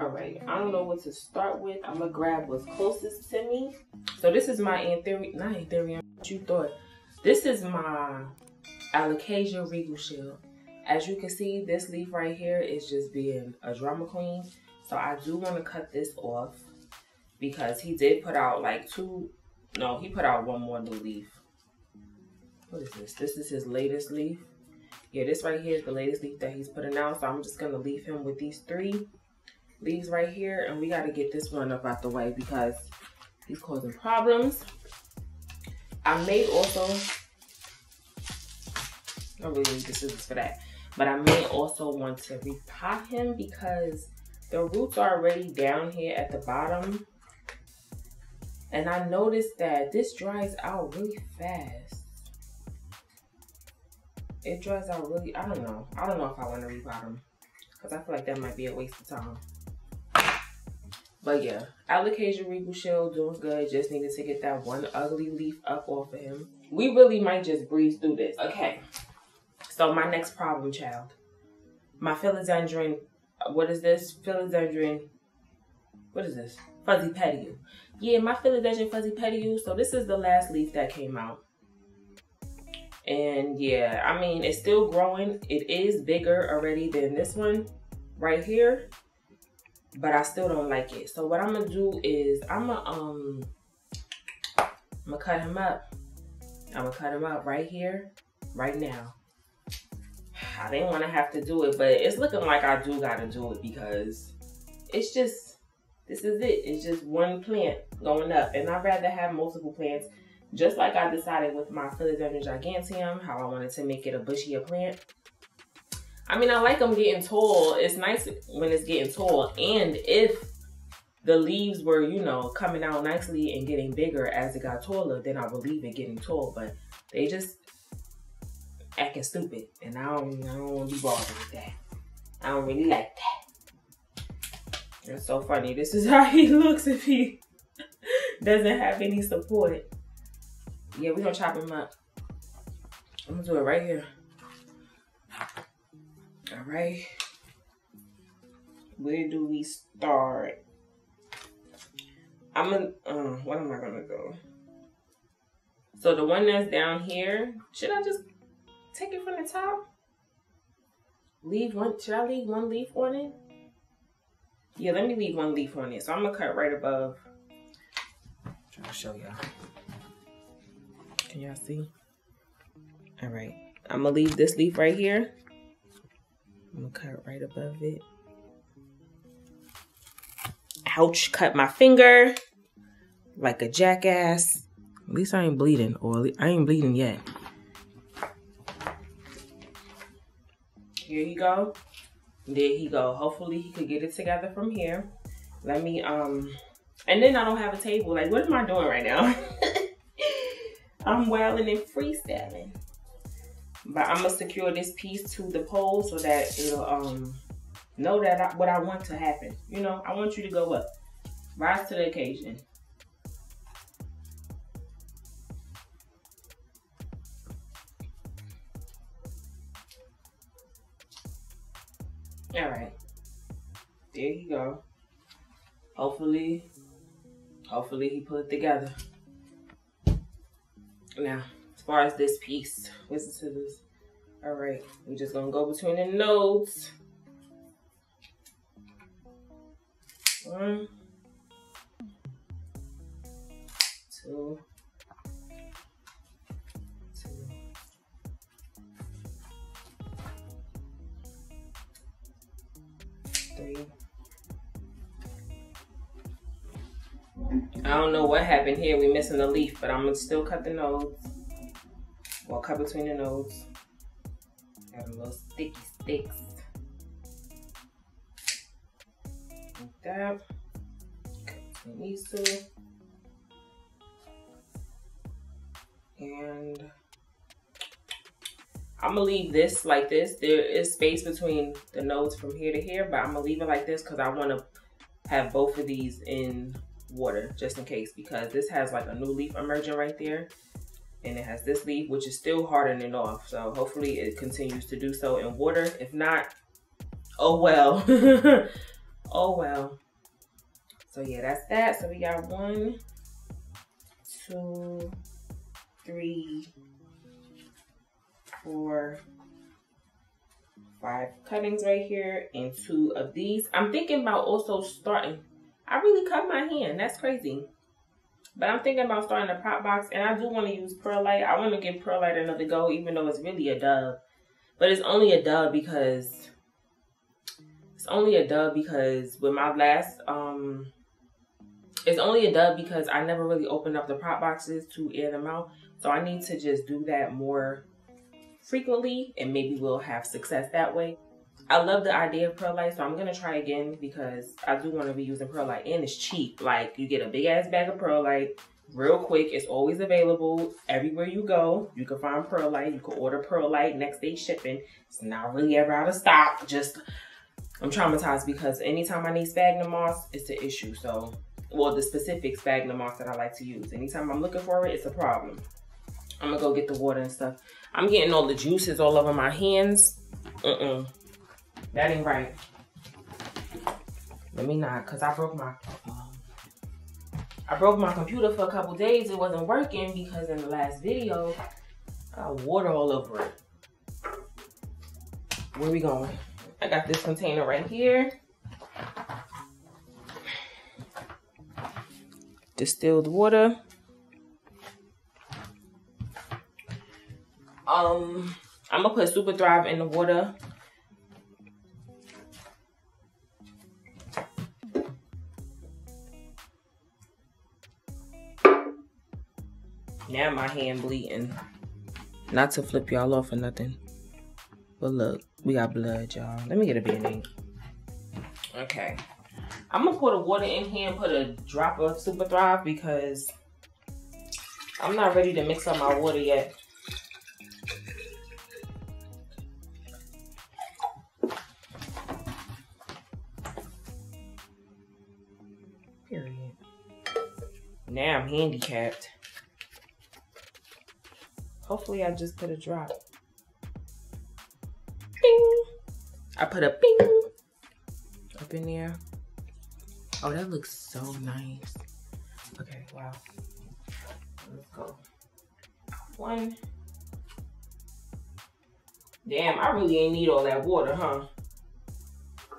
All right, I don't know what to start with. I'm gonna grab what's closest to me. So this is my anthurium, not anthurium, what you thought. This is my Alocasia regal shield. As you can see, this leaf right here is just being a drama queen. So I do want to cut this off because he did put out like two, no, he put out one more new leaf. What is this? This is his latest leaf. Yeah, this right here is the latest leaf that he's putting out. So I'm just going to leave him with these three leaves right here. And we got to get this one up out the way because he's causing problems. I may also, I don't really need the scissors for that. But I may also want to repot him because the roots are already down here at the bottom. And I noticed that this dries out really fast. It dries out really, I don't know. I don't know if I want to repot him. Because I feel like that might be a waste of time. But yeah, Alocasia Regal Shield doing good. Just needed to get that one ugly leaf up off of him. We really might just breeze through this. Okay. So my next problem, child. My philodendron, what is this? Philodendron, what is this? Fuzzy petiole. Yeah, my philodendron fuzzy petiole. So this is the last leaf that came out. And yeah, I mean, it's still growing. It is bigger already than this one right here. But I still don't like it. So what I'm gonna do is I'm gonna um I'm gonna cut him up. I'm gonna cut him up right here, right now. I didn't want to have to do it, but it's looking like I do got to do it because it's just, this is it. It's just one plant going up. And I'd rather have multiple plants, just like I decided with my Philodendron giganteum, how I wanted to make it a bushier plant. I mean, I like them getting tall. It's nice when it's getting tall. And if the leaves were, you know, coming out nicely and getting bigger as it got taller, then I believe it getting tall. But they just acting stupid, and I don't, I don't want to be bothered with that. I don't really like that. It's so funny. This is how he looks if he doesn't have any support. Yeah, we're gonna chop him up. I'm gonna do it right here. All right. Where do we start? I'm gonna, uh, what am I gonna go? So the one that's down here, should I just take it from the top. Leave one, should I leave one leaf on it? Yeah, let me leave one leaf on it. So I'm gonna cut right above. I'm trying to show y'all. Can y'all see? All right, I'm gonna leave this leaf right here. I'm gonna cut right above it. Ouch, cut my finger like a jackass. At least I ain't bleeding, or I ain't bleeding yet. Here you go. There he go. Hopefully he could get it together from here. Let me, um, and then I don't have a table. Like, what am I doing right now? I'm wailing and freestyling. But I'm gonna secure this piece to the pole so that it'll, um, know that I, what I want to happen. You know, I want you to go up. Rise to the occasion. All right. There you go. Hopefully, hopefully he put it together. Now, far as this piece, listen to this. All right, we're just gonna go between the nodes. One, two, three. I don't know what happened here. We're missing a leaf, but I'm gonna still cut the nodes. Well, cut between the nodes. Got a little sticky sticks. Like that. Cut between these two. And I'm gonna leave this like this. There is space between the nodes from here to here, but I'm gonna leave it like this because I wanna have both of these in water just in case because this has like a new leaf emerging right there and it has this leaf which is still hardening off so hopefully it continues to do so in water if not oh well Oh well. So yeah, that's that. So we got one, two, three, four, five cuttings right here and two of these. I'm thinking about also starting. I really cut my hand. That's crazy. But I'm thinking about starting a prop box and I do want to use perlite. I want to give perlite another go even though it's really a dub. But it's only a dub because it's only a dub because with my last um it's only a dub because I never really opened up the prop boxes to air them out. So I need to just do that more frequently and maybe we'll have success that way. I love the idea of perlite, so I'm gonna try again because I do want to be using perlite and it's cheap. Like you get a big ass bag of perlite real quick. It's always available everywhere you go. You can find perlite. You can order perlite next day shipping. It's not really ever out of stock. Just I'm traumatized because anytime I need sphagnum moss, it's an issue. So, well, the specific sphagnum moss that I like to use. Anytime I'm looking for it, it's a problem. I'm gonna go get the water and stuff. I'm getting all the juices all over my hands. Mm-mm. That ain't right. Let me not, cause I broke my I broke my computer for a couple days. It wasn't working because in the last video, I got water all over it. Where we going? I got this container right here. Distilled water. Um, I'm gonna put Super Thrive in the water. Now my hand bleeding. Not to flip y'all off or nothing. But look, we got blood, y'all. Let me get a band-aid. Okay. I'm gonna put the water in here and put a drop of Super Thrive because I'm not ready to mix up my water yet. Period. Now I'm handicapped. Hopefully I just put a drop. Bing! I put a bing up in there. Oh, that looks so nice. Okay, wow. Let's go. One. Damn, I really ain't need all that water, huh? I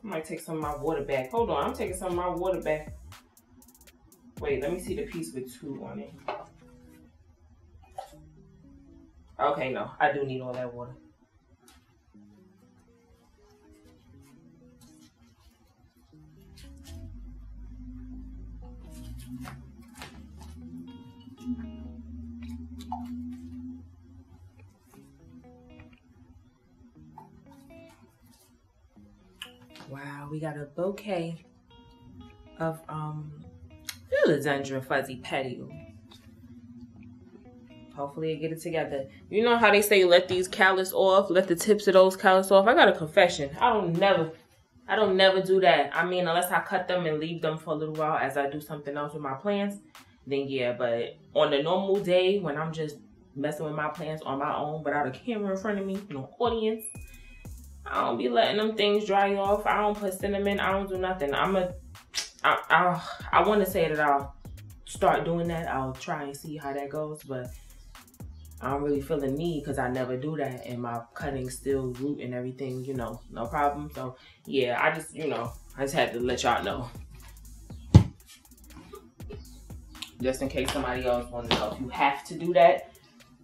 might take some of my water back. Hold on, I'm taking some of my water back. Wait, let me see the piece with two on it. Okay, no, I do need all that water. Wow, we got a bouquet of um Philodendron Fuzzy Petiole. Hopefully get it together. You know how they say let these callus off, let the tips of those callus off. I got a confession. I don't never, I don't never do that. I mean, unless I cut them and leave them for a little while as I do something else with my plants, then yeah. But on a normal day when I'm just messing with my plants on my own without a camera in front of me, no audience, I don't be letting them things dry off. I don't put cinnamon. I don't do nothing. I'm a I I, I want to say that I'll start doing that. I'll try and see how that goes, but I don't really feel the need because I never do that, and my cutting still root and everything, you know, no problem. So yeah, I just you know I just had to let y'all know. Just in case somebody else wants to know if you have to do that.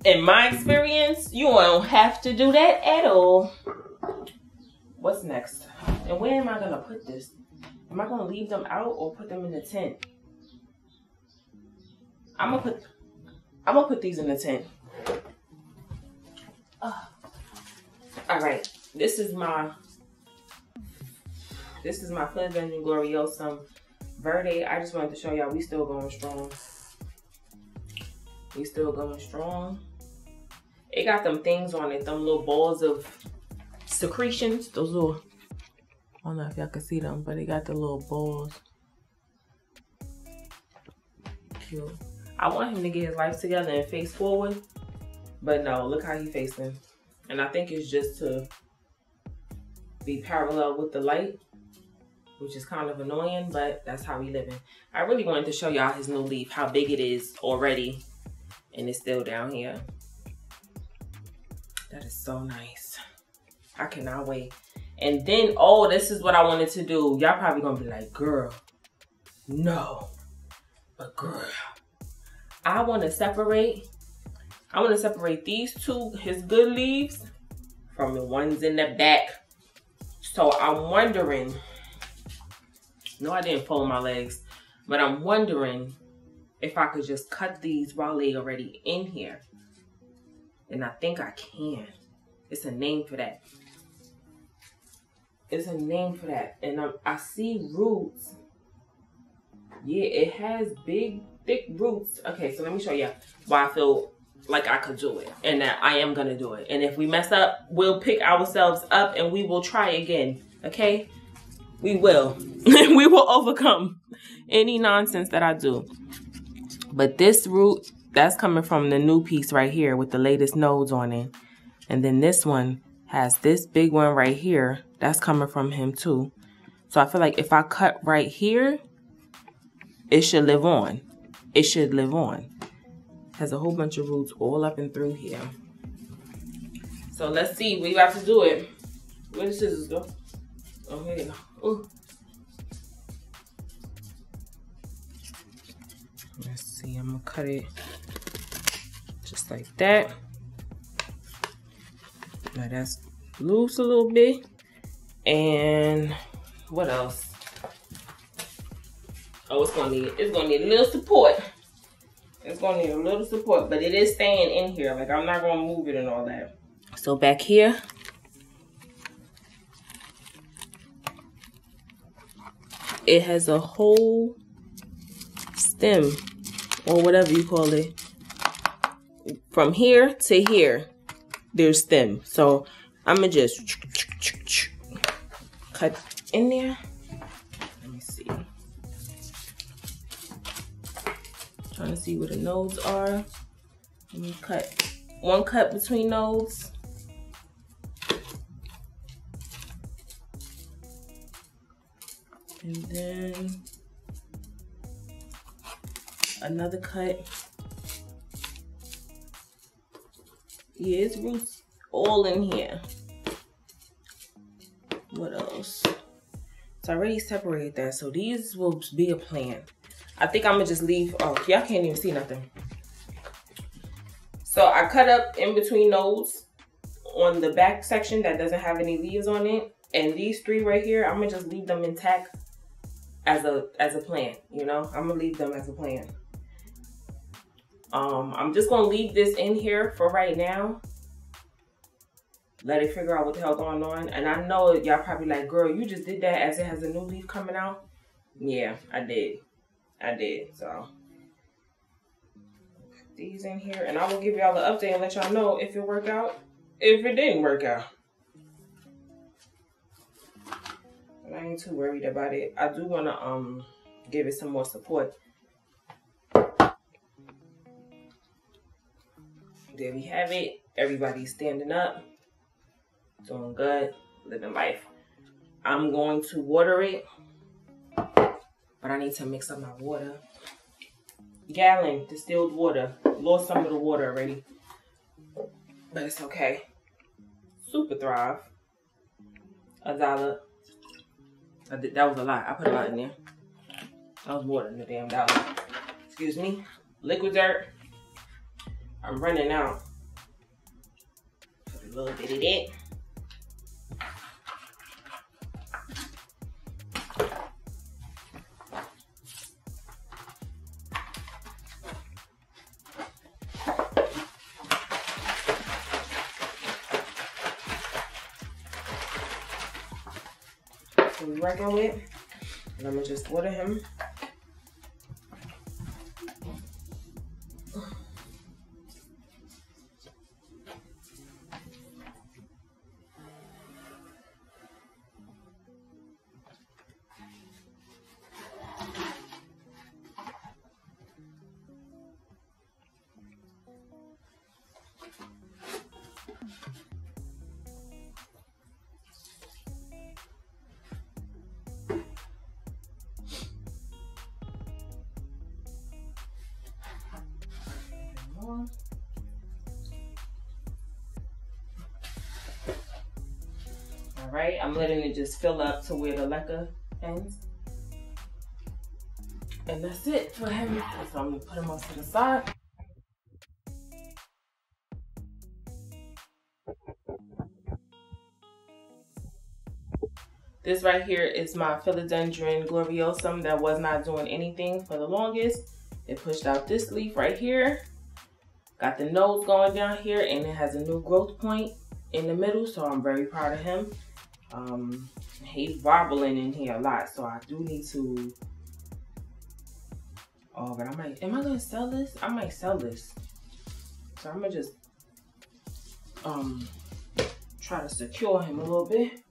In my experience, you don't have to do that at all. What's next? And where am I gonna put this? Am I gonna leave them out or put them in the tent? I'm gonna put I'm gonna put these in the tent. Uh, all right, this is my this is my Philodendron Gloriosum Verde. I just wanted to show y'all we still going strong. We still going strong. It got them things on it, them little balls of secretions, those little I don't know if y'all can see them, but they got the little balls. Cute. I want him to get his life together and face forward. But no, look how he facing. And I think it's just to be parallel with the light. which is kind of annoying, but that's how we living. I really wanted to show y'all his new leaf, how big it is already, and it's still down here. That is so nice. I cannot wait. And then, oh, this is what I wanted to do. Y'all probably gonna be like, girl, no, but girl, I want to separate. I want to separate these two, his good leaves, from the ones in the back. So I'm wondering, no, I didn't fold my legs, but I'm wondering if I could just cut these while they already in here. And I think I can. It's a name for that. It's a name for that. And I, I see roots. Yeah, it has big, thick roots. Okay, so let me show you why I feel like I could do it and that I am going to do it. And if we mess up, we'll pick ourselves up and we will try again. Okay? We will. we will overcome any nonsense that I do. But this root, that's coming from the new piece right here with the latest nodes on it. And then this one has this big one right here. That's coming from him too. So I feel like if I cut right here, it should live on. It should live on. Has a whole bunch of roots all up and through here. So let's see. We have to do it. Where the scissors go? Oh, here you go. Ooh. Let's see. I'm to cut it just like that. Now that's loose a little bit. And what else? Oh, it's gonna need it's gonna need a little support. It's gonna need a little support, but it is staying in here. Like I'm not gonna move it and all that. So back here, it has a whole stem or whatever you call it. From here to here, there's stem. So I'm gonna just cut in there. Trying to see where the nodes are. Let me cut one cut between nodes. And then another cut. Yeah, it's roots all in here. What else? So I already separated that. So these will be a plan. I think I'm gonna just leave, oh, y'all can't even see nothing. So I cut up in between those on the back section that doesn't have any leaves on it. And these three right here, I'm gonna just leave them intact as a as a plant, you know? I'm gonna leave them as a plant. Um, I'm just gonna leave this in here for right now let it figure out what the hell going on. And I know y'all probably like, girl, you just did that as it has a new leaf coming out. Yeah, I did. I did. So these in here and I will give y'all the update and let y'all know if it worked out, if it didn't work out. But I ain't too worried about it. I do want to um give it some more support. There we have it. Everybody's standing up doing good, living life. I'm going to water it, but I need to mix up my water. Gallon distilled water. Lost some of the water already, but it's okay. Super Thrive. A dollar. Did, that was a lot. I put a lot in there. That was more than the damn dollar. Excuse me. Liquidirt. I'm running out. Put a little bit of that. And I'm gonna just water him All right, I'm letting it just fill up to where the leca ends. And that's it for him. So I'm gonna put him off to the side. This right here is my Philodendron gloriosum that was not doing anything for the longest. It pushed out this leaf right here. Got the nose going down here and it has a new growth point in the middle. So I'm very proud of him. Um, he's wobbling in here a lot. So I do need to, oh, but I might, am I gonna sell this? I might sell this. So I'm gonna just um, try to secure him a little bit.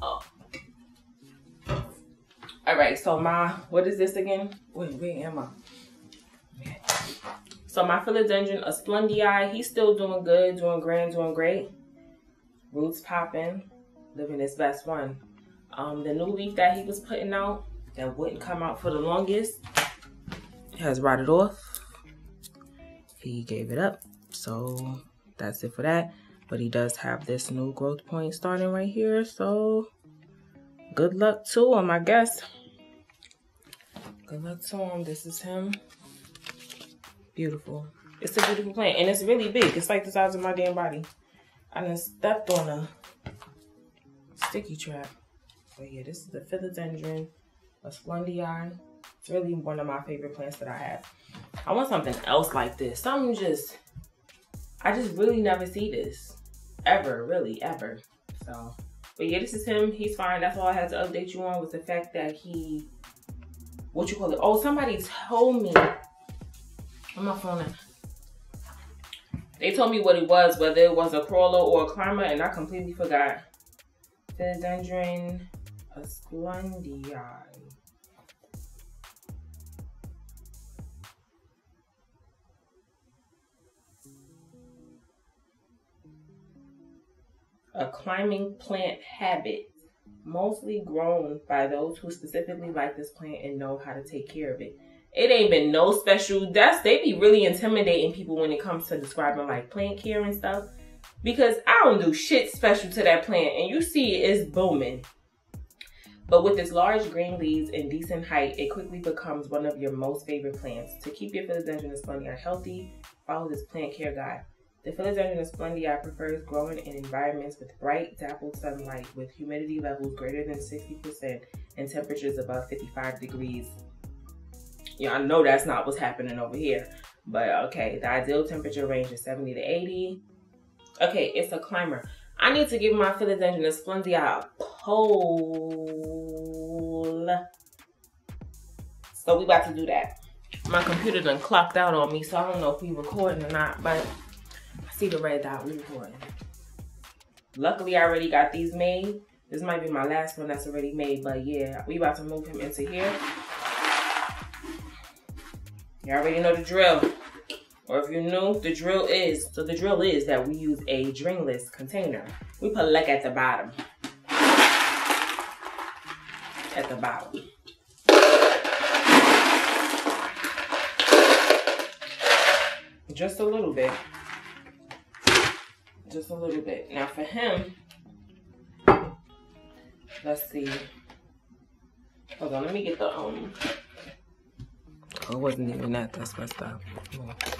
Oh. All right, so my, what is this again? Wait, where am I? So my philodendron asplundii, he's still doing good, doing grand, doing great. Roots popping, living his best one. Um, the new leaf that he was putting out that wouldn't come out for the longest has rotted off. He gave it up, so that's it for that. But he does have this new growth point starting right here, so good luck to him, I guess. Good luck to him. This is him. Beautiful. It's a beautiful plant. And it's really big. It's like the size of my damn body. I done stepped on a sticky trap. But yeah, this is the Philodendron asplundii. It's really one of my favorite plants that I have. I want something else like this. Something just, I just really never see this. Ever, really, ever. So, but yeah, this is him. He's fine. That's all I had to update you on was the fact that he what you call it? Oh, somebody told me on my phone now. They told me what it was, whether it was a crawler or a climber, and I completely forgot. Philodendron asplundii. A climbing plant habit mostly grown by those who specifically like this plant and know how to take care of it. It ain't been no special. That's they be really intimidating people when it comes to describing like plant care and stuff. Because I don't do shit special to that plant and you see it's booming. But with its large green leaves and decent height, it quickly becomes one of your most favorite plants. To keep your philodendron asplundii healthy, follow this plant care guide. The Philodendron asplundii prefers growing in environments with bright, dappled sunlight with humidity levels greater than 60% and temperatures above 55 degrees. Yeah, I know that's not what's happening over here, but okay, the ideal temperature range is 70 to 80. Okay, it's a climber. I need to give my Philodendron asplundii a pole. So we about to do that. My computer done clocked out on me, so I don't know if we recording or not, but I see the red dot, we recording. Luckily, I already got these made. This might be my last one that's already made, but yeah, we about to move him into here. You already know the drill. Or if you're new, the drill is, so the drill is that we use a drainless container. We put leca at the bottom. At the bottom. Just a little bit just a little bit. Now for him, let's see. Hold on, let me get the, um, it wasn't even that, that's messed up. Okay.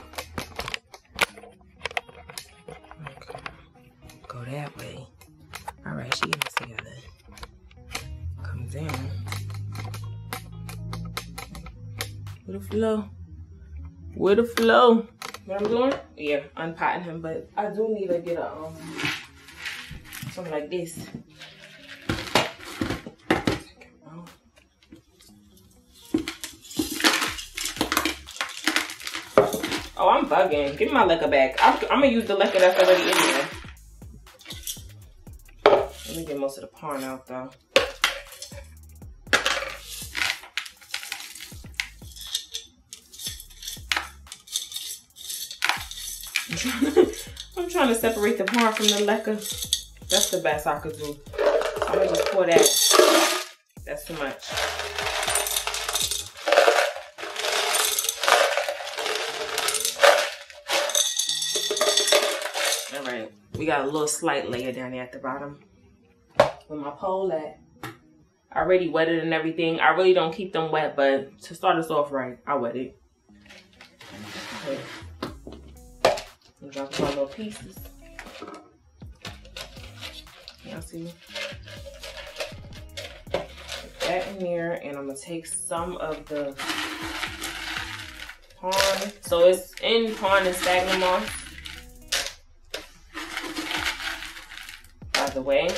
Go that way. All right, she gets together. Comes down. With the flow. With the flow. What I'm doing? Yeah, unpotting him, but I do need to get a um something like this. Bugging. Give me my leca back. I'm, I'm, gonna use the leca that's already in there. Let me get most of the PON out though. I'm trying to separate the PON from the leca. That's the best I could do. I'm gonna just pour that. That's too much. Got a little slight layer down there at the bottom. Where my pole at. Already wetted and everything. I really don't keep them wet, but to start us off right, I wet it. Okay. Drop my little pieces. Y'all see? Put that in there, and I'm gonna take some of the PON. So it's in PON and Sphagnum Moss. The way.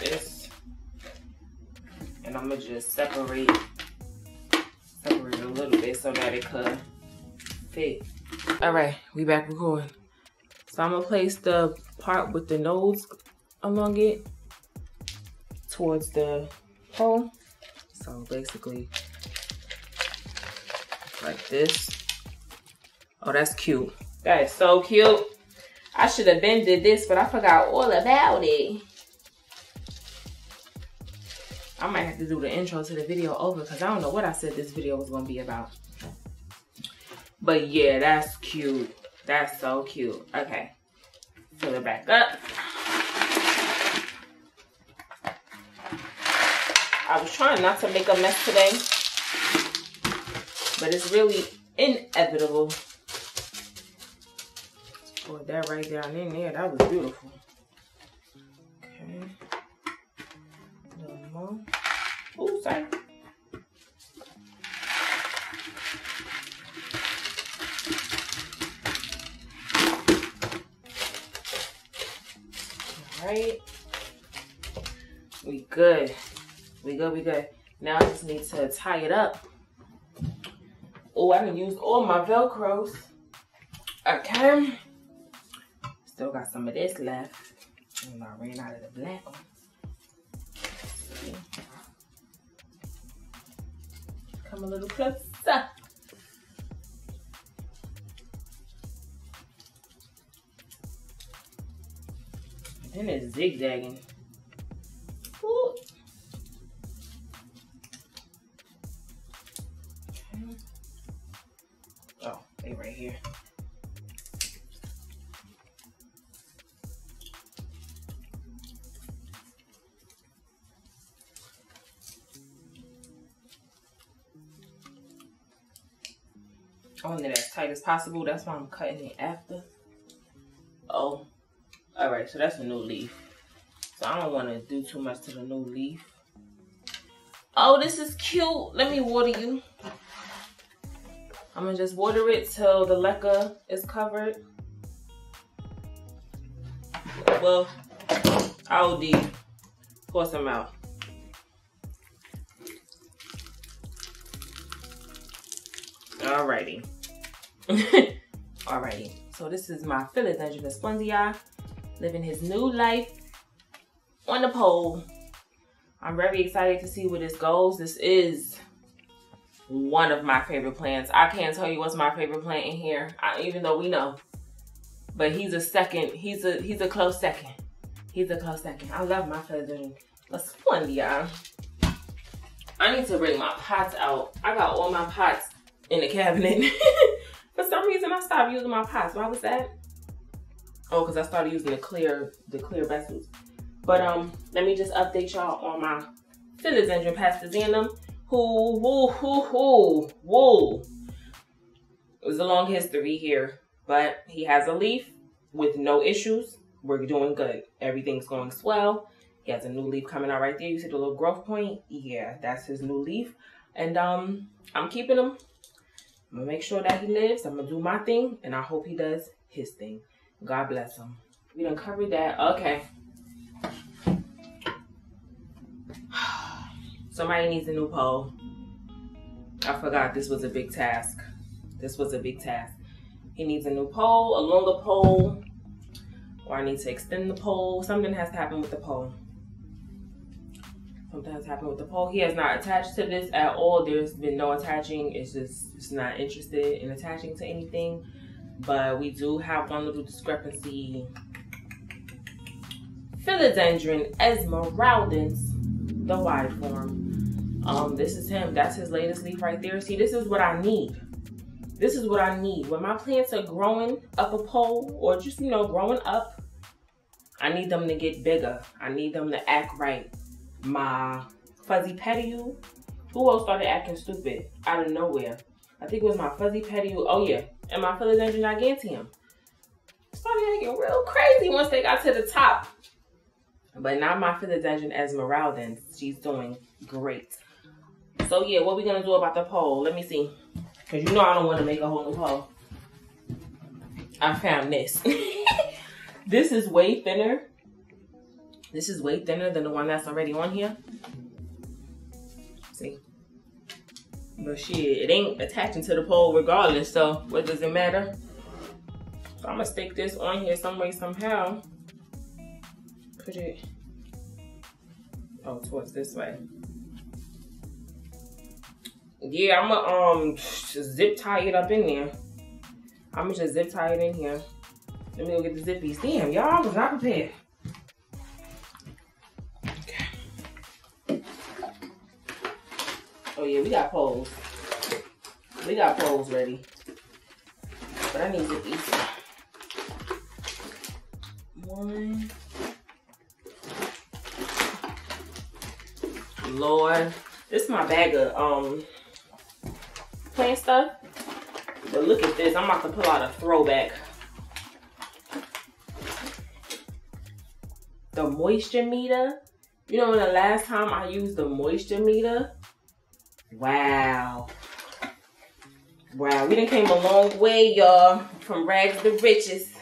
This. And I'm gonna just separate separate a little bit so that it could fit. Alright, we back recording. So I'm gonna place the part with the nose along it towards the hole. So basically, like this. Oh, that's cute. That is so cute. I should have been did this, but I forgot all about it. I might have to do the intro to the video over because I don't know what I said this video was going to be about. But yeah, that's cute. That's so cute. Okay. Fill it back up. I was trying not to make a mess today, but it's really inevitable. Put that right down in there. That was beautiful. Okay. A little more. Ooh, sorry. All right. We good. We good, we good. Now I just need to tie it up. Oh, I can use all my Velcros. Okay. Still got some of this left. And I ran out of the black one. Come a little closer. Then it's zigzagging. Ooh. Oh, they right here. Want it as tight as possible. That's why I'm cutting it after. Oh, all right. So that's a new leaf. So I don't want to do too much to the new leaf. Oh, this is cute. Let me water you. I'm gonna just water it till the leca is covered. Well, I'll de pour some out. Alrighty. So this is my Philodendron Asplundii living his new life on the pole. I'm very excited to see where this goes. This is one of my favorite plants. I can't tell you what's my favorite plant in here, I, even though we know. But he's a second. He's a he's a close second. He's a close second. I love my Philodendron Asplundii. I need to bring my pots out. I got all my pots in the cabinet. For some reason, I stopped using my pots. Why was that? Oh, because I started using the clear, the clear vessels. But um, let me just update y'all on my Philodendron Pastazanum. Who, who, who, who, who. It was a long history here, but he has a leaf with no issues. We're doing good. Everything's going swell. He has a new leaf coming out right there. You see the little growth point? Yeah, that's his new leaf. And um, I'm keeping him I'm gonna make sure that he lives. I'm gonna do my thing, and I hope he does his thing. God bless him. We done covered that. Okay. Somebody needs a new pole. I forgot this was a big task. This was a big task. He needs a new pole, a longer pole, or I need to extend the pole. Something has to happen with the pole sometimes happen with the pole. He has not attached to this at all. There's been no attaching. It's just it's not interested in attaching to anything. But we do have one little discrepancy. Philodendron esmeraldense, the wide form. Um, this is him. That's his latest leaf right there. See, this is what I need. this is what I need. When my plants are growing up a pole or just, you know, growing up, I need them to get bigger. I need them to act right. My fuzzy petioles, who else started acting stupid out of nowhere? I think it was my fuzzy petiole. Oh yeah, and my philodendron giganteum. Started acting real crazy once they got to the top. But not my philodendron esmeralda, she's doing great. So yeah, what we gonna do about the pole? Let me see. Cause you know I don't want to make a whole new pole. I found this. this is way thinner. This is way thinner than the one that's already on here. See? But shit, it ain't attaching to the pole regardless, so what does it matter? So I'm gonna stick this on here some way, somehow. Put it, oh, towards this way. Yeah, I'm gonna um zip tie it up in there. I'm gonna just zip tie it in here. Let me go get the zippies. Damn, y'all was not prepared. Oh yeah, we got poles. We got poles ready. But I need zippies. One. Lord. This is my bag of um plant stuff. But look at this. I'm about to pull out a throwback. The moisture meter. You know when the last time I used the moisture meter? Wow. Wow, we done came a long way, y'all. From rags to riches.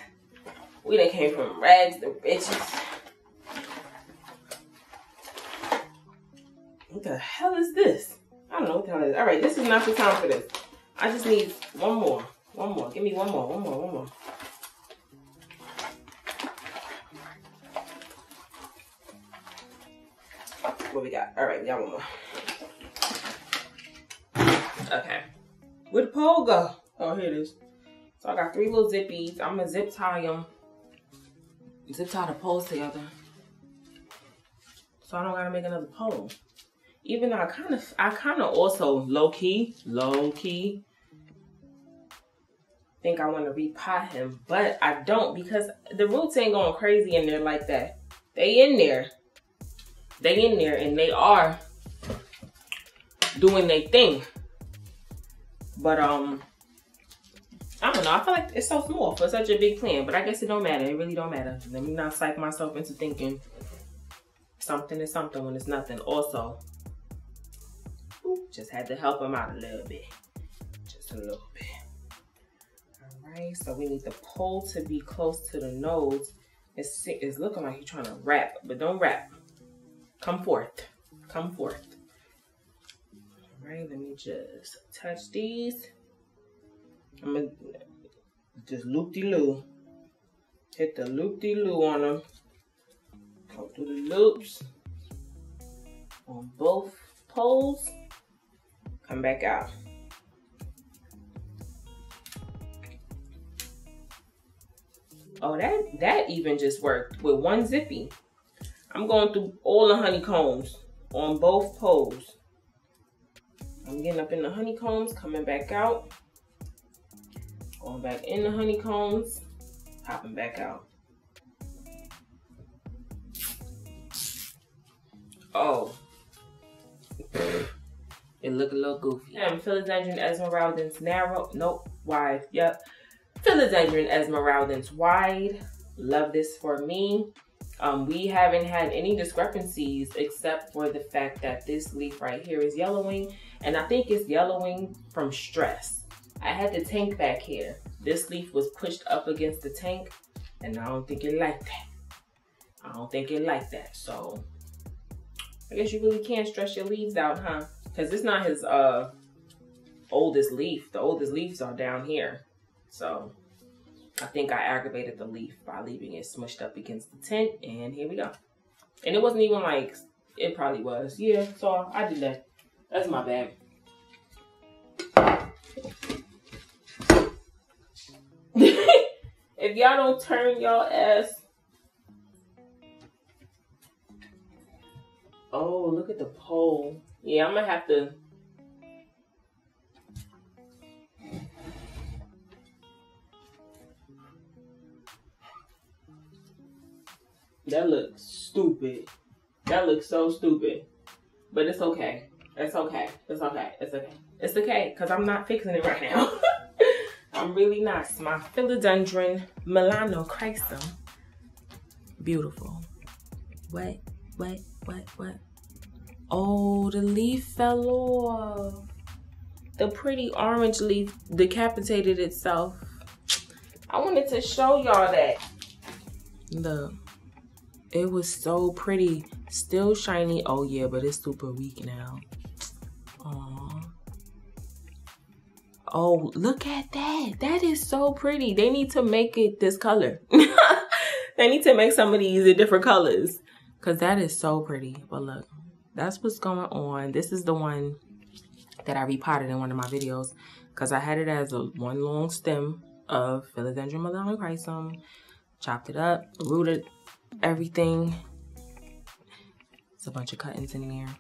We done came from rags to riches. What the hell is this? I don't know what the hell it is. All right, this is not the time for this. I just need one more. One more. Give me one more. One more. One more. What we got? All right, we got one more. Okay. The pole? Oh, here it is. So I got three little zippies. I'm gonna zip tie them. Zip tie the poles together. So I don't gotta make another pole even though I kind of, I kind of also low key, low key, think I want to repot him, but I don't because the roots ain't going crazy in there like that. They in there, they in there, and they are doing their thing. But um, I don't know. I feel like it's so small for such a big plant, but I guess it don't matter. It really don't matter. Let me not psych myself into thinking something is something when it's nothing. Also, just had to help him out a little bit. Just a little bit. All right, so we need the pole to be close to the nose. It's, it's looking like you're trying to wrap, but don't wrap. Come forth. Come forth. Right, let me just touch these. I'm gonna just loop-de-loo. Hit the loop-de-loo on them. Go through the loops on both poles come back out. Oh, that, that even just worked with one zippy. I'm going through all the honeycombs on both poles. I'm getting up in the honeycombs, coming back out. Going back in the honeycombs, popping back out. Oh. It look a little goofy. Um, Philodendron esmeraldense narrow. Nope, wide. Yep. Philodendron esmeraldense wide. Love this for me. Um, we haven't had any discrepancies except for the fact that this leaf right here is yellowing. And I think it's yellowing from stress. I had the tank back here. This leaf was pushed up against the tank. And I don't think it liked that. I don't think it liked that. So I guess you really can't stress your leaves out, huh? Because it's not his uh oldest leaf. The oldest leaves are down here. So I think I aggravated the leaf by leaving it smushed up against the tent. And here we go. And it wasn't even like, it probably was. Yeah, so I did that. That's my bad. if y'all don't turn y'all ass. Oh, look at the pole. Yeah, I'm gonna have to. That looks stupid. That looks so stupid. But it's okay. It's okay. It's okay. It's okay. It's okay, because I'm not fixing it right now. I'm really not. It's my philodendron melanochrysum. Beautiful. What? What? What? What? Oh, the leaf fell off. The pretty orange leaf decapitated itself. I wanted to show y'all that. Look. It was so pretty. Still shiny. Oh, yeah, but it's super weak now. Oh, look at that. That is so pretty. They need to make it this color. they need to make some of these in different colors. Because that is so pretty. But look, that's what's going on. This is the one that I repotted in one of my videos. Because I had it as a one long stem of Philodendron melanochrysum. Chopped it up, rooted everything. It's a bunch of cuttings in there.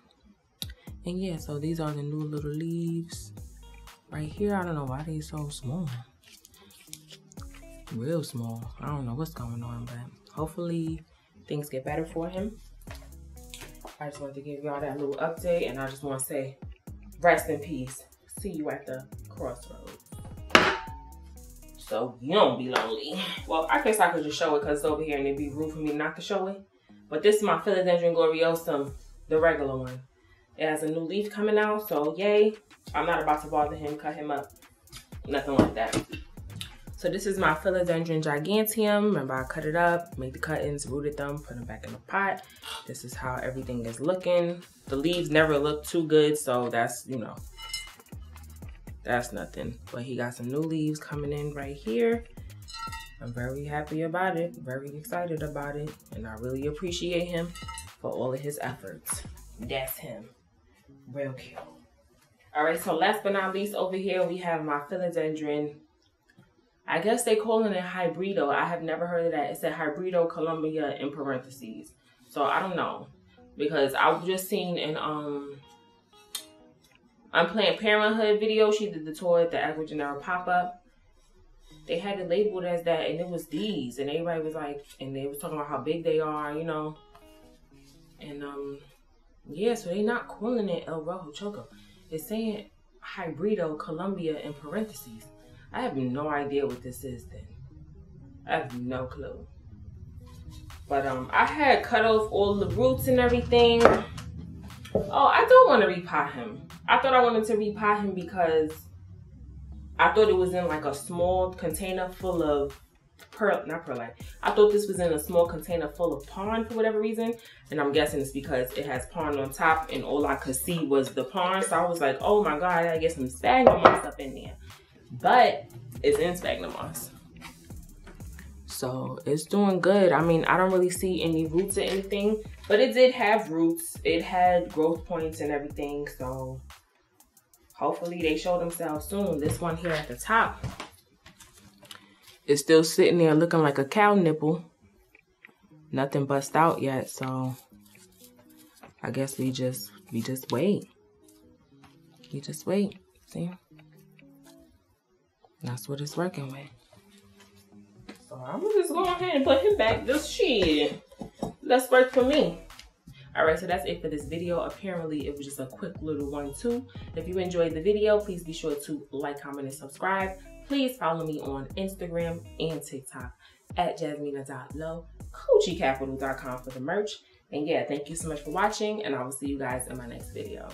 And yeah, so these are the new little leaves. Right here, I don't know why they're so small. Real small. I don't know what's going on, but hopefully things get better for him. I just wanted to give y'all that little update and I just want to say rest in peace. See you at the crossroads. So you don't be lonely. Well, I guess I could just show it because it's over here and it'd be rude for me not to show it. But this is my Philodendron gloriosum, the regular one. It has a new leaf coming out, so yay. I'm not about to bother him, cut him up, nothing like that. So this is my Philodendron giganteum. Remember I cut it up, made the cuttings, rooted them, put them back in the pot. This is how everything is looking. The leaves never look too good, so that's, you know, that's nothing. But he got some new leaves coming in right here. I'm very happy about it, very excited about it, and I really appreciate him for all of his efforts. That's him. Real cute. All right, so last but not least, over here we have my philodendron. I guess they calling it a hybrido. I have never heard of that. It said hybrido Colombia in parentheses. So I don't know because I've just seen in um Unplanned Parenthood video. She did the tour at the Ecuagenera pop up. They had it labeled as that, and it was these, and everybody was like, and they was talking about how big they are, you know, and um yeah, so they're not calling it El Rojo Choco. It's saying Hybrido Colombia in parentheses. I have no idea what this is then. I have no clue. But um, I had cut off all the roots and everything. Oh, I don't want to repot him. I thought I wanted to repot him because I thought it was in like a small container full of pearl, not perlite. I thought this was in a small container full of PON for whatever reason. And I'm guessing it's because it has PON on top and all I could see was the PON. So I was like, oh my God, I get some sphagnum moss up in there. But it's in sphagnum moss. So it's doing good. I mean, I don't really see any roots or anything, but it did have roots. It had growth points and everything. So hopefully they show themselves soon. This one here at the top it's still sitting there looking like a cow nipple. Nothing bust out yet, so I guess we just we just wait. We just wait. See? That's what it's working with. So I'm gonna just go ahead and put him back. This shit. Let's work for me. All right, so that's it for this video. Apparently, it was just a quick little one too. If you enjoyed the video, please be sure to like, comment, and subscribe. Please follow me on Instagram and TikTok at jasmina.low, coochiecapital.com for the merch. And yeah, thank you so much for watching, and I will see you guys in my next video.